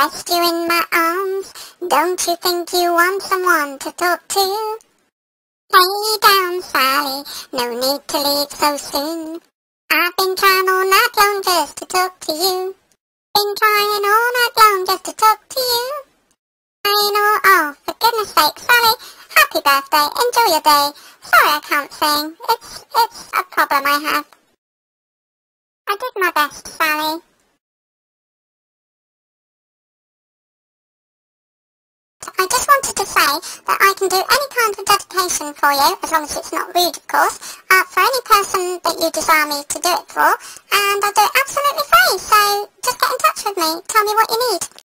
Rest you in my arms. Don't you think you want someone to talk to? Lay down, Sally, no need to leave so soon. I've been trying all night long just to talk to you. Been trying all night long just to talk to you. I know, oh, for goodness sake, Sally, happy birthday, enjoy your day. Sorry I can't sing, it's, it's a problem I have. I did my best, Sally. I just wanted to say that I can do any kind of dedication for you, as long as it's not rude, of course, uh, for any person that you desire me to do it for, and I'll do it absolutely free, so just get in touch with me, tell me what you need.